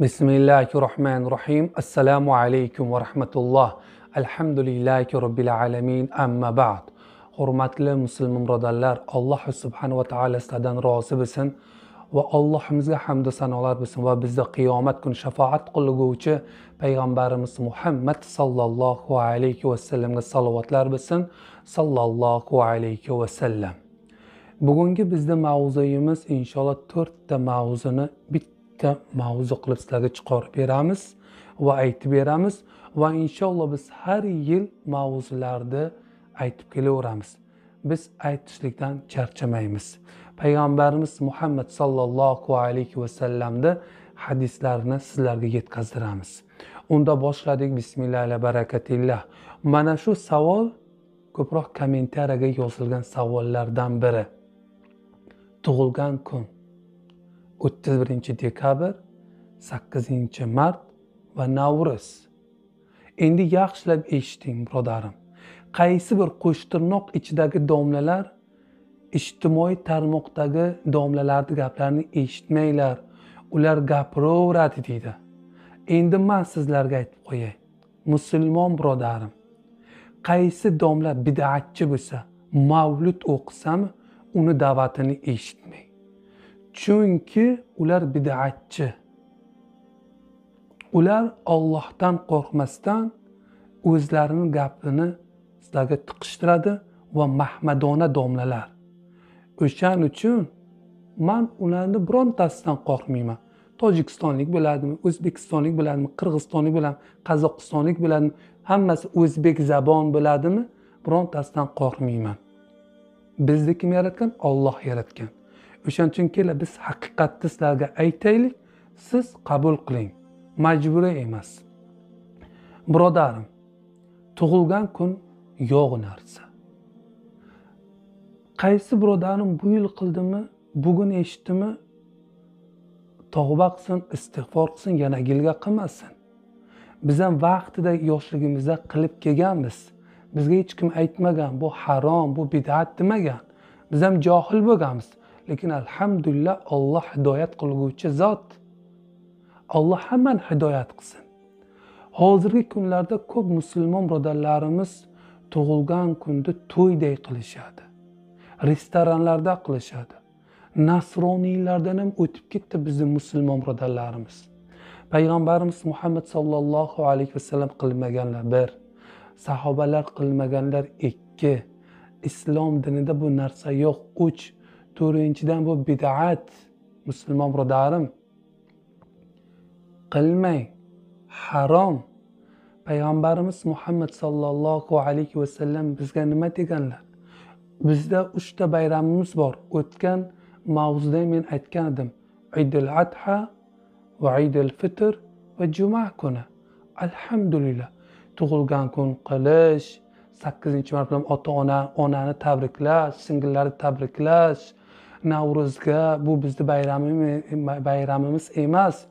bismillahi rohmanir rohim assalomu alaykum va rahmatulloh. Alhamdulillahi robbil alamin. Amma ba'd. Hurmatli musulmon birodarlar alloh subhanava taolo sizlardan rozi bo'lsin va allohimizga hamdu sanolar bo'lsin va bizni qiyomat kuni shafoat qilguvchi payg'ambarimiz muhammad sollallohu alayhi vasallamga salovatlar bo'lsin. Sollallohu alayhi vasallam bugungi bizni mavzuyimiz inshaalloh to'rtta mavzuni bitta mavzu qilib sizlarga chiqarib beramiz va aytib beramiz va inshaalloh biz har yil mavzularni aytib kelaveramiz. Biz aytishlikdan charchamaymiz. Payg'ambarimiz muhammad sollallohu alayhi vasallamni hadislarini sizlarga yetkazdiramiz. Unda boshladik bismillahi barakatillah. Mana shu savol ko'proq kommentariyaga yozilgan savollardan biri. Tug'ilgan kun. O'ttiz birinchi dekabr sakkizinchi mart va navro'z. Endi yaxshilab eshiting birodarim. Qaysi bir qo'shtirnoq ichidagi domlalar ijtimoiy tarmoqdagi domlalarni gaplarini eshitmanglar. Ular gapiraveradi deydi. Endi man sizlarga aytib qo'yay. Musulmon birodarim qaysi domla bidatchi bo'lsa mavlud o'qisami uni da'vatini eshitmang. Chunki ular bidatchi. Ular ollohdan qo'rqmasdan o'zlarini gapini sizlarga tiqishtiradi va mahmadona domlalar. O'shaning uchun man ularni birontasidan qo'rqmayman. Tojikistonlik bo'ladimi o'zbekistonlik bo'ladimi qirg'izistonlik bo'ladimi qozog'istonlik bo'ladimi hammasi o'zbek zabon bo'ladimi birontasidan qo'rqmayman. Bizni kim yaratgan? Olloh yaratgan. O'shaning uchun kela biz haqiqatni sizlarga aytaylik siz qabul qiling. Majburiy emas. Birodarim tug'ilgan kun yo'q narsa. Qaysi birodarim bu yil qildimi bugun eshitdimi? Tavba qilsin istig'for qilsin yana yilga qilmasin. Biz ham vaqtida yoshligimizda qilib kelganmiz. Bizga hech kim aytmagan bu harom bu bidat demagan biz ham johil bo'lganmiz. Lekin alhamdulillah olloh hidoyat qilguvchi zot. Alloh hammani hidoyat qilsin. Hozirgi kunlarda ko'p musulmon birodarlarimiz tug'ilgan kunni to'yday qilishadi. Restoranlarda qilishadi. Nasroniylardan ham o'tib ketdi bizni musulmon birodarlarimiz. Payg'ambarimiz muhammad sollallohu alayhi vasallam qilmaganlar bir sahobalar qilmaganlar ikki. Islom dinida bu narsa yo'q. Uch to'rtinchidan bu bidat musulmon birodarim qilmang harom. Payg'ambarimiz muhammad sollallohu alayhi vasallam bizga nima deganlar? Bizda uchta bayramimiz bor. O'tgan mavzuda men aytgan edim. Idil adha va idil fitr va juma kuni. Alhamdulillah. Tug'ilgan kun qilish sakkizinchi marta ota ona onani tabriklash singillarni tabriklash navro'zga bu bizni bayramimiz emas.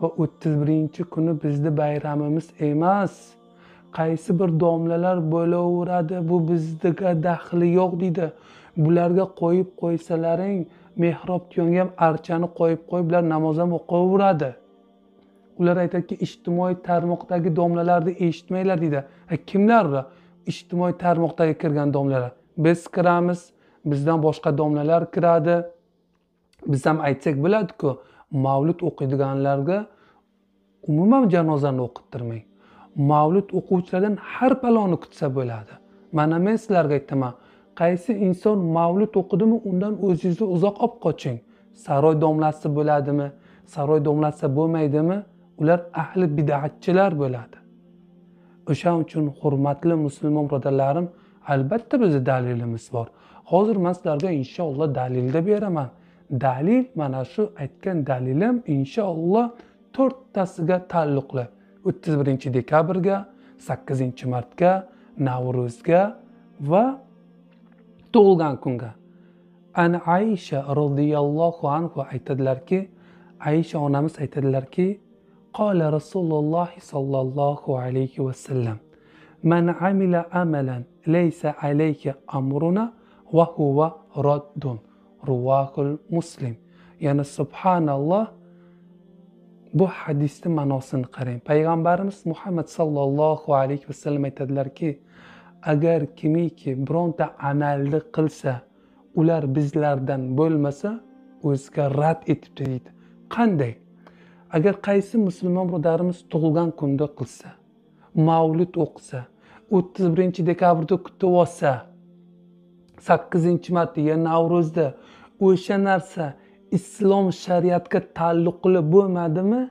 Va o'ttiz birinchi kuni bizni bayramimiz emas. Qaysi bir domlalar bo'laveradi bu bizga daxli yo'q deydi. Bularga qo'yib qo'ysalaring mehrob tuyonga ham archani qo'yib qo'yib bular namoz ham o'qiyveradi. Ular aytadiki ijtimoiy tarmoqdagi domlalarni eshitmanglar deydi. Kimlar ular? Ijtimoiy tarmoqdagi kirgan domlalar. Biz kiramiz bizdan boshqa domlalar kiradi. Biz ham aytsak bo'ladiku mavlud o'qiydiganlarga umuman janozani o'qittirmang. Mavlud o'quvchilardan har paloni kutsa bo'ladi. Mana men sizlarga aytaman qaysi inson mavlud o'qidimi undan o'zingizni uzoq olib qoching. Saroy domlasi bo'ladimi saroy domlasi bo'lmaydimi? Ular ahli bidatchilar bo'ladi. O'shaning uchun hurmatli musulmon birodarlarim albatta bizni dalilimiz bor. Hozir man sizlarga inshaalloh dalilni beraman. Dalil mana shu aytgan dalilim inshaalloh to'rttasiga taalluqli. o'ttiz birinchi dekabrga sakkizinchi martga navro'zga va tug'ilgan kunga. Ana aisha roziyallohu anhu aytadilarki aisha onamiz aytadilarki qola rasululloh sollallohu alayhi vasallam man amila amalan laysa alayhi amruna va huva roddun ruvahul muslim. Ya'ni subhanalloh bu hadisni ma'nosini qarang. Payg'ambarimiz muhammad sollallohu alayhi vasallam aytadilarki agar kimiki bironta amalni qilsa ular bizlardan bo'lmasa o'ziga rad etibdi deydi. Qanday? Agar qaysi musulmon birodarimiz tug'ilgan kunda qilsa mavlud o'qisa o'ttiz birinchi dekabrda kutib olsa sakkizinchi marta ya navro'zda o'sha narsa islom shariatiga taalluqli bo'lmadimi?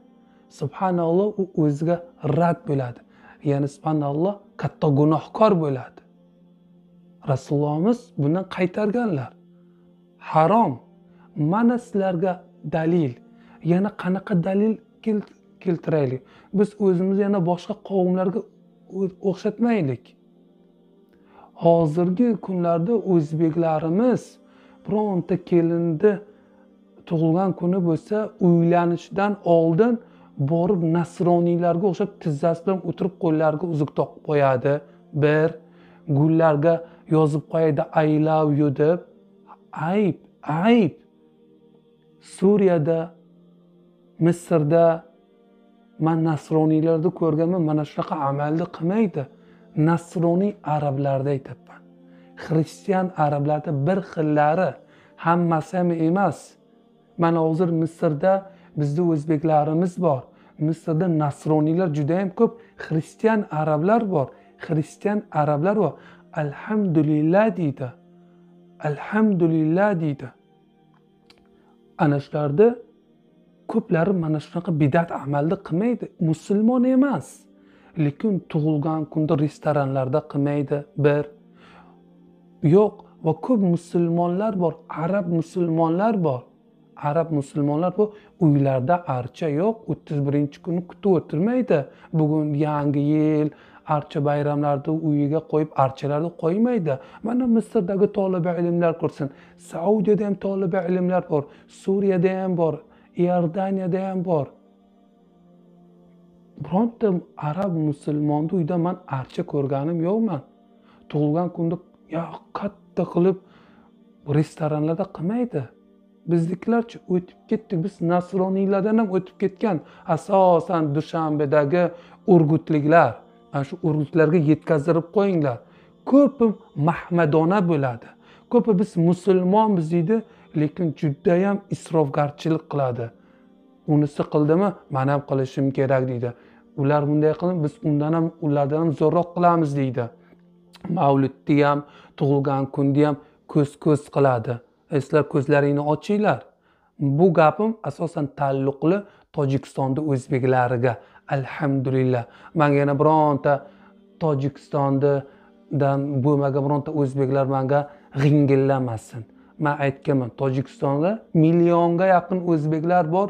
Subhanalloh u o'ziga rad bo'ladi. Ya'ni subhanalloh katta gunohkor bo'ladi. Rasulullohimiz buni qaytarganlar. Harom. Mana sizlarga dalil. Yana qanaqa dalil keltiraylik? Biz o'zimizni yana boshqa qavmlarga o'xshatmaylik. Hozirgi kunlarda o'zbeklarimiz bironta kelinni tug'ilgan kuni bo'lsa uylanishdan oldin borib nasroniylarga o'xshab tizzasi bilan o'tirib qo'llariga uzuk toqib qo'yadi. Bir gullarga yozib qo'yadi i love you deb. Ayb ayb. Suriyada misrda man nasroniylarda ko'rganman mana shunaqa amalni qilmaydi. Nasroniy arablarda aytyapman. Xristian arablarda bir xillari hammasi ham emas. Mana hozir misrda bizni o'zbeklarimiz bor. Misrda nasroniylar judayam ko'p xristian arablar bor xristian arablar bor. Alhamdulillah deydi. Alhamdulillah deydi. Ana shularni ko'plari mana shunaqa bidat amalni qilmaydi. Musulmon emas. Lekin tug'ilgan kunda restoranlarda qilmaydi. Bir yo'q va ko'p musulmonlar bor arab musulmonlar bor. Arab musulmonlar bu uylarda archa yo'q o'ttiz birinchi kuni kutib o'tirmaydi. Bugun yangi yil archa bayramlarni uyiga qo'yib archalarni qo'ymaydi. Mana misrdagi toliba ilmlar ko'rsin. Saudiyada ham toliba ilmlar bor suriyada ham bor iordaniyada ham bor. Bironta arab musulmonni uyida man archa ko'rganim yo'qman. Tug'ilgan kunda katta qilib restoranlarda qilmaydi. Biznikilarchi o'tib ketdik biz nasroniylardan ham o'tib ketgan. Asosan dushanbedagi urgutliklar. Ana shu urgutlarga yetkazdirib qo'yinglar. Ko'pi mahmadona bo'ladi. Ko'pi biz musulmonmiz deydi lekin judayam isrofgarchilik qiladi. Unisi qildimi? Man ham qilishim kerak deydi. Ular bunday qilib biz undan ham ulardan ham zo'rroq qilamiz deydi. Mavludni ham tug'ilgan kunni ham ko'z ko'z qiladi. Sizlar ko'zlaringni ochinglar. Bu gapim asosan taalluqli tojikistonni o'zbeklariga. Alhamdulillah. Manga yana bironta tojikistondan bo'lmagan bironta o'zbeklar manga g'ingillamasin man aytganman tojikistonda millionga yaqin o'zbeklar bor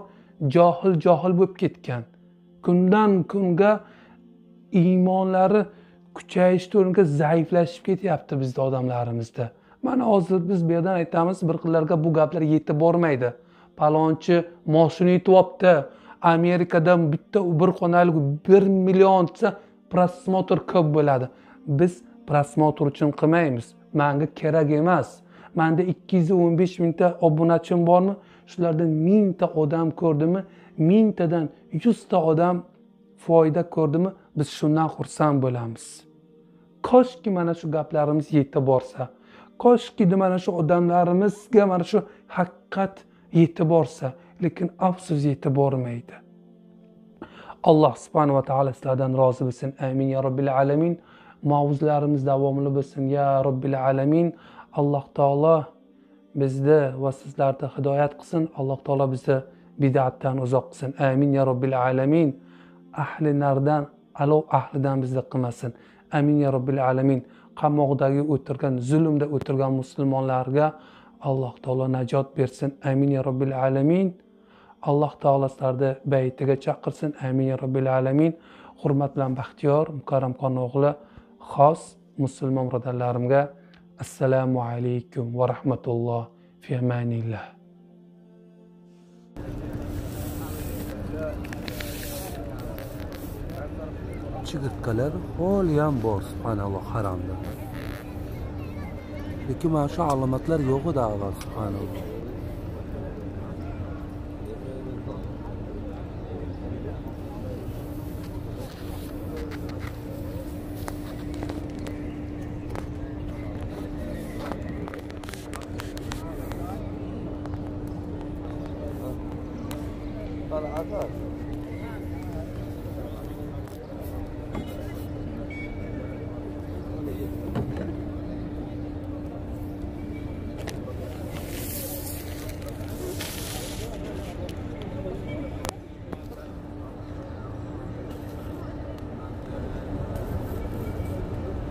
johil johil bo'lib ketgan. Kundan kunga iymonlari kuchayishni o'rniga zaiflashib ketyapti bizni odamlarimizda. Mana hozir biz bu yerdan aytamiz bir xillarga bu gaplar yetib bormaydi. Palonchi moshina yutib olibdi amerikada bitta bir xonali bir million desa prosmotr ko'p bo'ladi. Biz prosmotr uchun qilmaymiz. Manga kerak emas. Manda ikki yuz o'n besh mingta obunachim bormi? Shulardan mingta odam ko'rdimi? Mingtadan yuzta odam foyda ko'rdimi biz shundan xursand bo'lamiz. Koshki mana shu gaplarimiz yetib borsa koshki mana shu odamlarimizga mana shu haqiqat yetib borsa lekin afsus yetib bormaydi. Alloh subhanava taolo sizlardan rozi bo'lsin. Amin ya robbil alamin. Mavzularimiz davomli bo'lsin ya robbil alamin. Alloh taolo bizni va sizlarni hidoyat qilsin. Alloh taolo bizni bidatdan uzoq qilsin. Amin ya robbil alamin. Ahli nardan alov ahlidan bizni qilmasin. Amin ya robbil alamin. Qamoqdagi o'tirgan zulmda o'tirgan musulmonlarga alloh taolo najot bersin. Amin ya robbil alamin. Alloh taolo sizlarni baytiga chaqirsin. Amin ya robbil alamin. Hurmat bilan baxtiyor mukarramxon o'g'li xos musulmon birodarlarimga assalomu alaykum va rahmatulloh fi amanillah. ችግር ሆልያን bor subhanalloh haromda lekin mana shu alomatlar yo'q edi avval subhanalloh Bana.